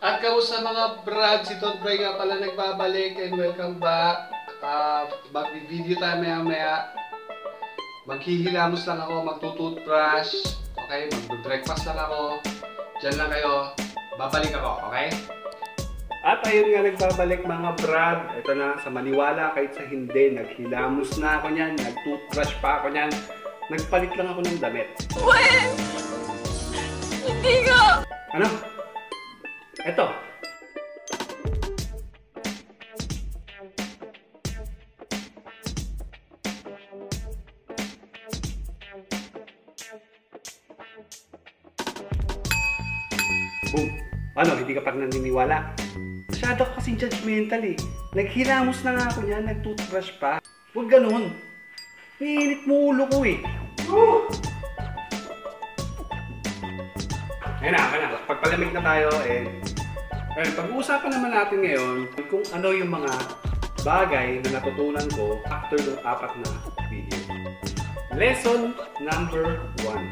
At kamusta mga brad, si Todd Bray nga pala nagbabalik and welcome back. Uh, Mag-video tayo maya maya. Maghihilamos lang ako, magtutoothbrush. Okay, mag-breakfast lang ako. Diyan lang kayo. Babalik ako, okay? At ayun nga nagbabalik mga brad. Ito na, sa maniwala kahit sa hindi, naghilamos na ako niyan, nag-toothbrush pa ako niyan. Nagpalit lang ako ng damit. Wait! Hindi nga! Ano? Ito. Boom. Ano, hindi ka pa naniniwala? Masyado ka kasing judgmental eh. Naghilamos na nga ako niyan, nag-toothbrush pa. Huwag ganun. Niinit mo ulo ko eh. Woo! Ayun na, ayun na. Pagpalamig na tayo eh. Pag-uusapan naman natin ngayon kung ano yung mga bagay na natutunan ko after ng apat na video. Lesson number one.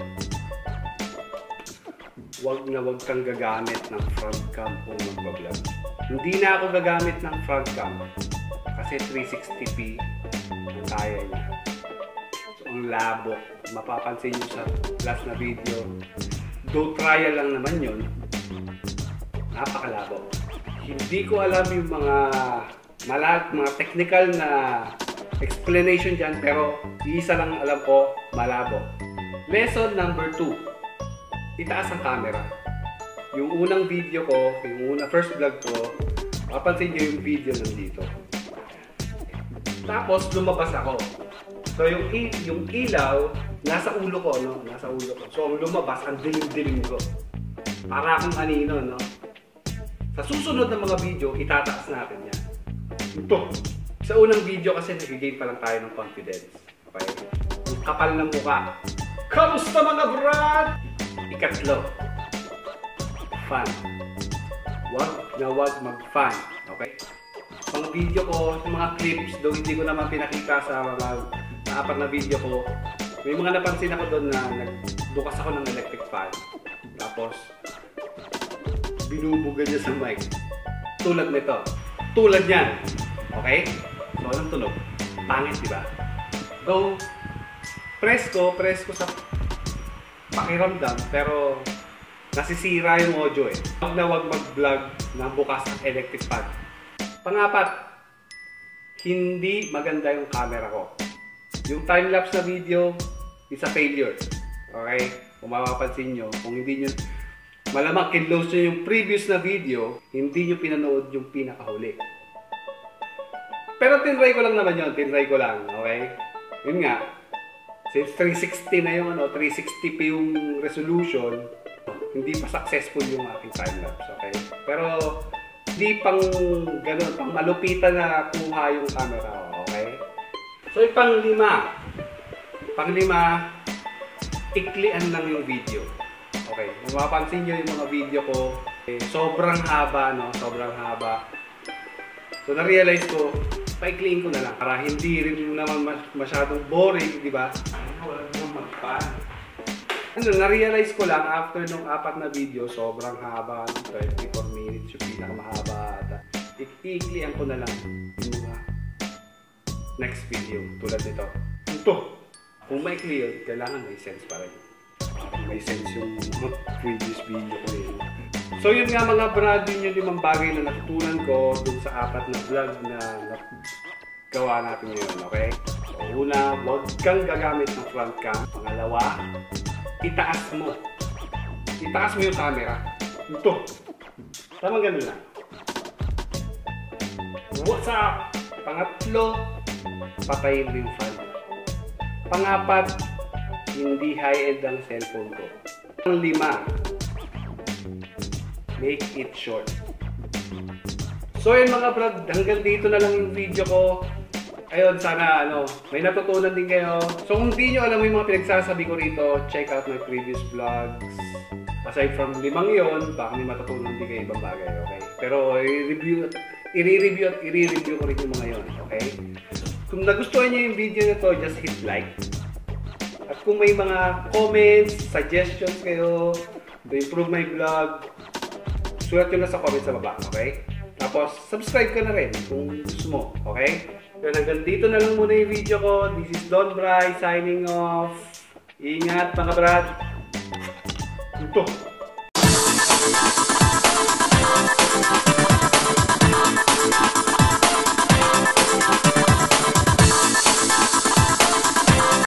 Huwag na huwag kang gagamit ng front cam kung magbablog. Hindi na ako gagamit ng front cam kasi 360p ang kaya niya. So, ang labo. Mapapansin nyo sa last na video, Though trial lang naman yun, napakalabo. Hindi ko alam yung mga malag, mga technical na explanation dyan, pero isa lang alam ko, malabo. Lesson number 2. Itaas ang camera. Yung unang video ko, yung una, first vlog ko, mapansin nyo yung video nandito. Tapos, lumabas ako. So, yung, yung ilaw, nasa ulo ko, no? Nasa ulo ko. So, lumabas, ang dilim-dilim ko. Para akong kanino, no? Sa susunod na mga video, itataas natin yan. Ito. Sa unang video kasi, nag-gain pa lang tayo ng confidence. Okay? Kapal ng mukha. Kamusta mga brad? Ikatlo. Fun. Wag na wag mag-fun. Okay? mga video ko, yung mga clips, though hindi ko naman pinakita sa mga apat na video ko, may mga napansin ako doon na nagbukas ako ng electric fan. Tapos, binubuga niya sa mic. Tulad nito. Tulad niyan. Okay? So, anong tunog? Pangit, di ba? Though, press ko, press ko sa pakiramdam, pero nasisira yung audio eh. Huwag na huwag mag-vlog na bukas ang electric fan. Pangapat, hindi maganda yung camera ko. Yung time-lapse na video is a failure. Okay? Kung mapapansin nyo, kung hindi nyo, malamang kinlose nyo yung previous na video, hindi nyo pinanood yung pinakahuli. Pero tinry ko lang naman yun, tinry ko lang, okay? Yun nga, since 360 na yung ano, 360p yung resolution, hindi pa successful yung aking time-lapse, okay? Pero, hindi pang ganun, pang malupitan na kuha yung camera okay? So, yung pang lima. Pang lima, iklian lang yung video. Okay, kung mapapansin nyo yung mga video ko, eh, sobrang haba, no? Sobrang haba. So, na-realize ko, paikliin ko na lang para hindi rin naman mas- masyadong boring, di ba? Wala naman magpa. Ano, na-realize ko lang after nung apat na video, sobrang haba, 24 minutes yung pinakamahaba. At iklian ko na lang yung next video tulad nito. Ito! Kung maikli yun, kailangan may sense pa rin. May sense yung previous video ko yun. So yun nga mga brad, yun yung limang bagay na natutunan ko dun sa apat na vlog na, gawa natin ngayon, okay? So una, huwag kang gagamit ng front cam. Pangalawa, itaas mo. Itaas mo yung camera. Ito. Tama ganun lang. What's up? Pangatlo, patayin mo yung fan. Pangapat, hindi high-end ang cellphone ko. Ang lima, make it short. So yun mga brad, hanggang dito na lang yung video ko. Ayun, sana ano, may natutunan din kayo. So kung di nyo alam yung mga pinagsasabi ko rito, check out my previous vlogs. Aside from limang yon, baka may matutunan din kayo ibang bagay, okay? Pero i-review, i-review at i-review ko rin yung mga yon, okay? Kung nagustuhan nyo yung video na to, just hit like. At kung may mga comments, suggestions kayo to improve my vlog, Sulat nyo na sa comment sa baba, okay? Tapos, subscribe ka na rin kung gusto mo, okay? Yun, hanggang dito na lang muna yung video ko. This is Don Bry signing off. Ingat mga brad. Ito.